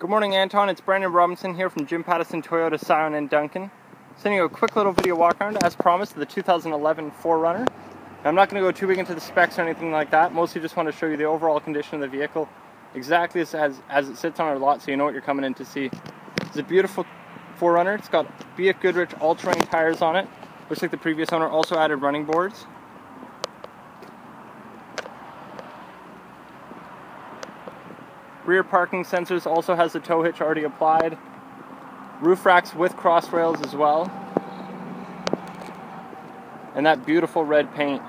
Good morning, Anton. It's Brandon Robinson here from Jim Pattison Toyota Scion and Duncan. Sending you a quick little video walk around, as promised, of the 2011 4Runner. I'm not going to go too big into the specs or anything like that. Mostly just want to show you the overall condition of the vehicle, exactly as, as, as it sits on our lot so you know what you're coming in to see. It's a beautiful 4Runner. It's got BF Goodrich all-terrain tires on it. Looks like the previous owner also added running boards. Rear parking sensors also has the tow hitch already applied. Roof racks with cross rails as well. And that beautiful red paint.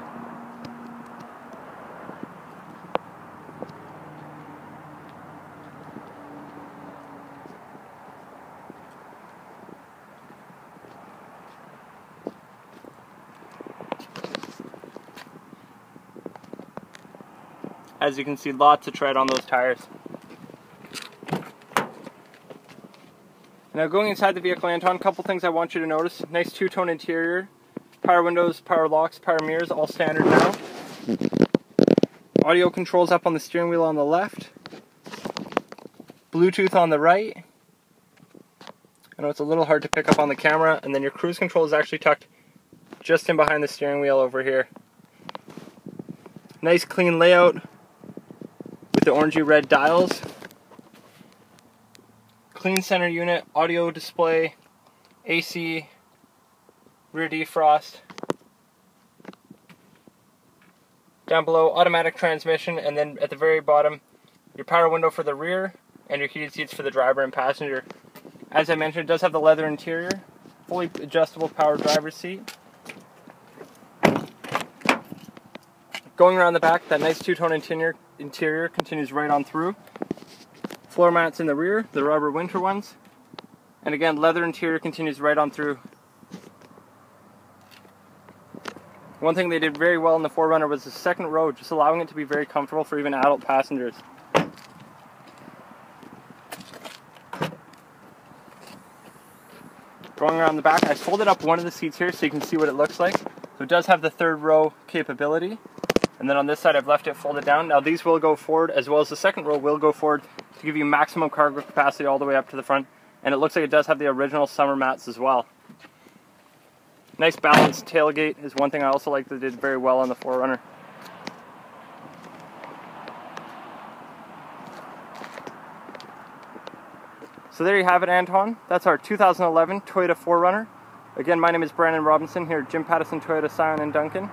As you can see, lots of tread on those tires. Now going inside the vehicle, Anton, a couple things I want you to notice. Nice two-tone interior, power windows, power locks, power mirrors, all standard now. Audio controls up on the steering wheel on the left. Bluetooth on the right. I know it's a little hard to pick up on the camera, and then your cruise control is actually tucked just in behind the steering wheel over here. Nice clean layout with the orangey red dials clean center unit, audio display, AC, rear defrost. Down below, automatic transmission, and then at the very bottom, your power window for the rear and your heated seats for the driver and passenger. As I mentioned, it does have the leather interior, fully adjustable power driver's seat. Going around the back, that nice two-tone interior, interior continues right on through. Floor mats in the rear, the rubber winter ones. And again, leather interior continues right on through. One thing they did very well in the 4Runner was the second row, just allowing it to be very comfortable for even adult passengers. Going around the back, I folded up one of the seats here so you can see what it looks like. So it does have the third row capability. And then on this side, I've left it folded down. Now these will go forward, as well as the second row will go forward to give you maximum cargo capacity all the way up to the front. And it looks like it does have the original summer mats as well. Nice balanced tailgate is one thing I also like that did very well on the 4Runner. So there you have it, Anton. That's our 2011 Toyota 4Runner. Again, my name is Brandon Robinson here at Jim Pattison Toyota Scion and Duncan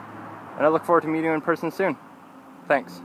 and I look forward to meeting you in person soon. Thanks.